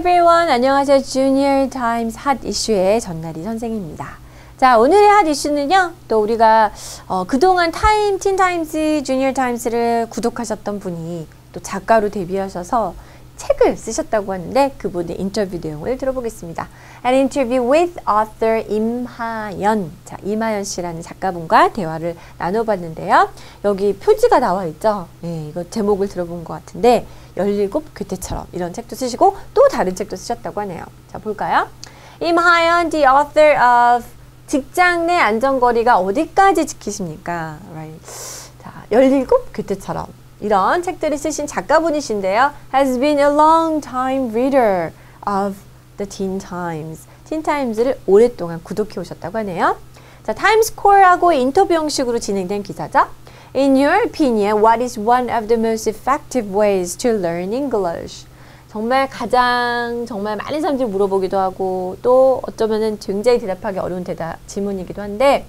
everyone. 안녕하세요. Junior 핫 이슈의 전나리 선생입니다. 자, 오늘의 핫 이슈는요. 또 우리가 어, 그동안 타임, Teen Times, Junior Times를 구독하셨던 분이 또 작가로 데뷔하셔서 책을 쓰셨다고 하는데 그분의 인터뷰 내용을 들어보겠습니다. An interview with author 임하연. 자, 임하연 씨라는 작가분과 대화를 나눠봤는데요. 여기 표지가 나와 있죠. 네, 이거 제목을 들어본 것 같은데 17 그때처럼 이런 책도 쓰시고 또 다른 책도 쓰셨다고 하네요. 자, 볼까요? 임하연, the author of 직장 내 안전거리가 어디까지 지키십니까? Right. 자, 17 그때처럼 이런 책들을 쓰신 작가분이신데요. has been a long time reader of the Teen Times. Teen Times를 오랫동안 구독해 오셨다고 하네요. 자, 타임스코어하고 인터뷰 형식으로 진행된 기사죠. In your opinion, what is one of the most effective ways to learn English? 정말 가장 정말 많은 사람들이 물어보기도 하고 또 어쩌면은 굉장히 대답하기 어려운 대답 질문이기도 한데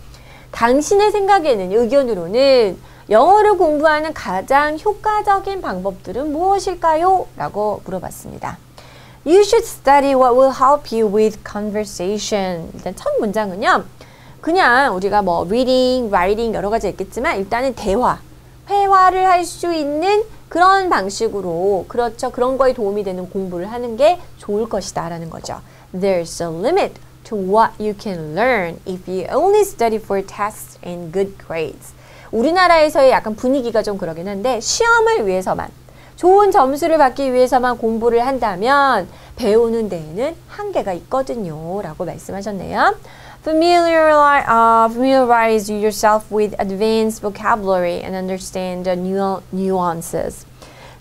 당신의 생각에는 의견으로는 영어를 공부하는 가장 효과적인 방법들은 무엇일까요? 라고 물어봤습니다. You should study what will help you with conversation. 일단 첫 문장은요. 그냥 우리가 뭐 reading, writing 여러 가지 있겠지만 일단은 대화, 회화를 할 수 있는 그런 방식으로 그렇죠. 그런 거에 도움이 되는 공부를 하는 게 좋을 것이다 라는 거죠. There's a limit to what you can learn if you only study for tests and good grades. 우리나라에서의 약간 분위기가 좀 그러긴 한데 시험을 위해서만 좋은 점수를 받기 위해서만 공부를 한다면 배우는 데에는 한계가 있거든요. 라고 말씀하셨네요. Familiarize, uh, familiarize yourself with advanced vocabulary and understand the nuances.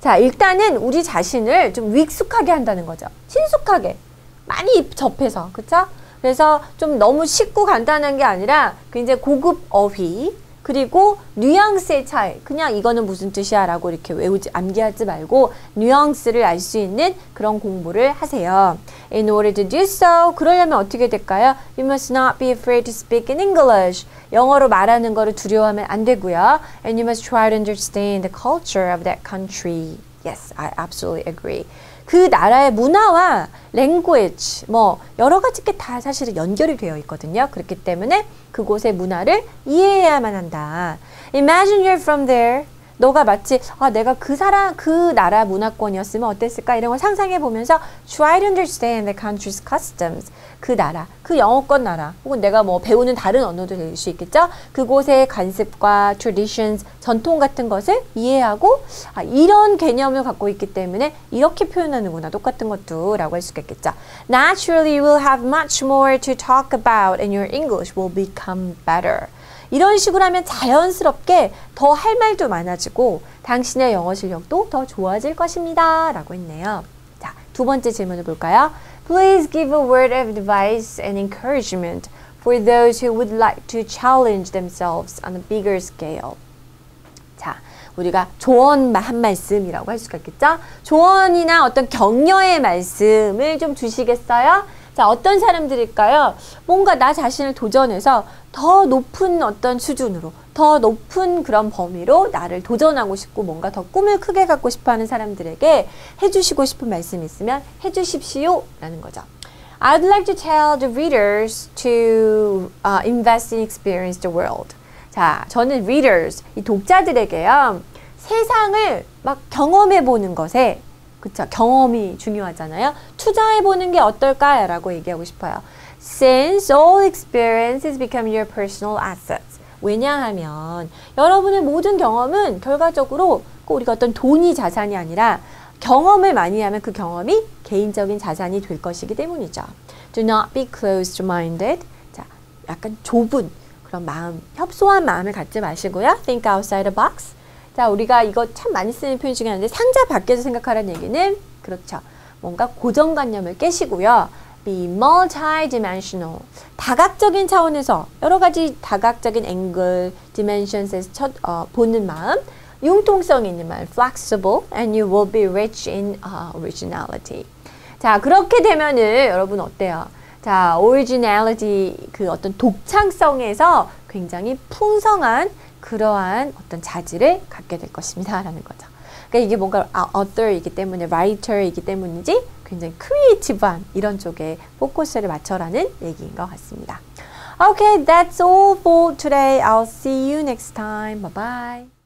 자, 일단은 우리 자신을 좀 익숙하게 한다는 거죠. 친숙하게. 많이 접해서. 그쵸? 그래서 좀 너무 쉽고 간단한 게 아니라 굉장히 고급 어휘, 그리고 뉘앙스의 차이. 그냥 이거는 무슨 뜻이야 라고 이렇게 외우지, 암기하지 말고 뉘앙스를 알 수 있는 그런 공부를 하세요. In order to do so, 그러려면 어떻게 될까요? You must not be afraid to speak in English. 영어로 말하는 거를 두려워하면 안 되고요. And you must try to understand the culture of that country. Yes, I absolutely agree. 그 나라의 문화와 language 뭐 여러 가지 게 다 사실은 연결이 되어 있거든요. 그렇기 때문에 그곳의 문화를 이해해야만 한다. Imagine you're from there. 너가 마치 아 내가 그 사람 그 나라 문화권이었으면 어땠을까 이런 걸 상상해 보면서 try to understand the country's customs 그 나라 그 영어권 나라 혹은 내가 뭐 배우는 다른 언어도 될 수 있겠죠 그곳의 관습과 traditions 전통 같은 것을 이해하고 아 이런 개념을 갖고 있기 때문에 이렇게 표현하는구나 똑같은 것도라고 할 수 있겠죠 naturally you will have much more to talk about and your English will become better 이런 식으로 하면 자연스럽게 더 할 말도 많아지고 당신의 영어 실력도 더 좋아질 것입니다. 라고 했네요. 자, 두 번째 질문을 볼까요? Please give a word of advice and encouragement for those who would like to challenge themselves on a bigger scale. 자, 우리가 조언 한 말씀이라고 할 수가 있겠죠? 조언이나 어떤 격려의 말씀을 좀 주시겠어요? 자, 어떤 사람들일까요? 뭔가 나 자신을 도전해서 더 높은 어떤 수준으로, 더 높은 그런 범위로 나를 도전하고 싶고 뭔가 더 꿈을 크게 갖고 싶어 하는 사람들에게 해주시고 싶은 말씀이 있으면 해주십시오. 라는 거죠. I'd like to tell the readers to uh, invest in experience the world. 자, 저는 readers, 이 독자들에게요, 세상을 막 경험해 보는 것에 그쵸. 경험이 중요하잖아요. 투자해보는 게 어떨까 라고 얘기하고 싶어요. Since all experience has become your personal assets. 왜냐하면 여러분의 모든 경험은 결과적으로 꼭 우리가 어떤 돈이 자산이 아니라 경험을 많이 하면 그 경험이 개인적인 자산이 될 것이기 때문이죠. Do not be closed-minded. 자, 약간 좁은 그런 마음, 협소한 마음을 갖지 마시고요. Think outside the box. 자, 우리가 이거 참 많이 쓰는 표현 중에 하나인데 상자 밖에서 생각하라는 얘기는 그렇죠. 뭔가 고정관념을 깨시고요. be multi-dimensional. 다각적인 차원에서 여러 가지 다각적인 앵글, dimensions에서 첫, 어, 보는 마음, 융통성 있는 말, flexible, and you will be rich in uh, originality. 자, 그렇게 되면은 여러분 어때요? 자, originality 그 어떤 독창성에서 굉장히 풍성한 그러한 어떤 자질을 갖게 될 것입니다. 라는 거죠. 그러니까 이게 뭔가 author이기 때문에 writer이기 때문인지 굉장히 creative한 이런 쪽에 포커스를 맞춰라는 얘기인 것 같습니다. Okay, that's all for today. I'll see you next time. Bye bye.